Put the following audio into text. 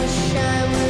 i shine.